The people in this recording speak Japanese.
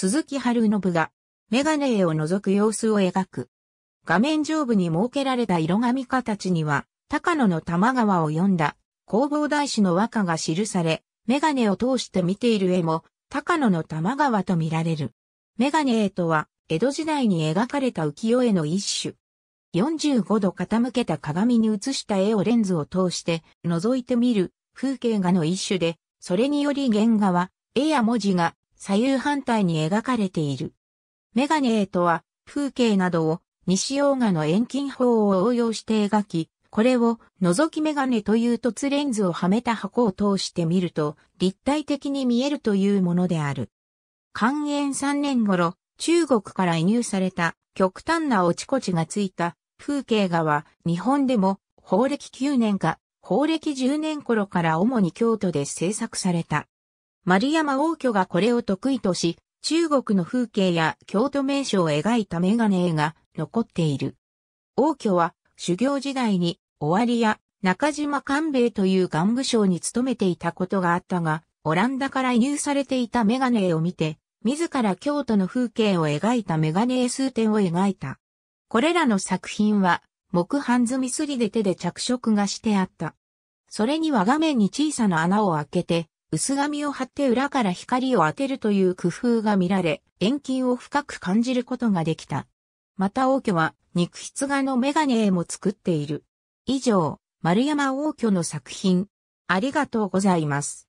鈴木春信が、メガネを覗く様子を描く。画面上部に設けられた色紙形には、高野の玉川を読んだ、弘法大師の和歌が記され、メガネを通して見ている絵も、高野の玉川と見られる。メガネ絵とは、江戸時代に描かれた浮世絵の一種。45度傾けた鏡に映した絵をレンズを通して覗いてみる風景画の一種で、それにより原画は絵や文字が左右反対に描かれている。メガネ絵とは風景などを西洋画の遠近法を応用して描き、これを覗きメガネという凸レンズをはめた箱を通して見ると立体的に見えるというものである。寛延3年頃、中国から移入された極端な落ちこちがついた風景画は日本でも法暦9年か法暦10年頃から主に京都で制作された。丸山王居がこれを得意とし、中国の風景や京都名所を描いたメガネ絵が残っている。王居は修行時代に尾張や中島官兵衛という幹部省に勤めていたことがあったが、オランダから輸入されていたメガネ絵を見て、自ら京都の風景を描いたメガネ絵数点を描いた。これらの作品は、木版積みすりで手で着色がしてあった。それには画面に小さな穴を開けて、薄紙を貼って裏から光を当てるという工夫が見られ、遠近を深く感じることができた。また王居は肉筆画のメガネ絵も作っている。以上、丸山王居の作品。ありがとうございます。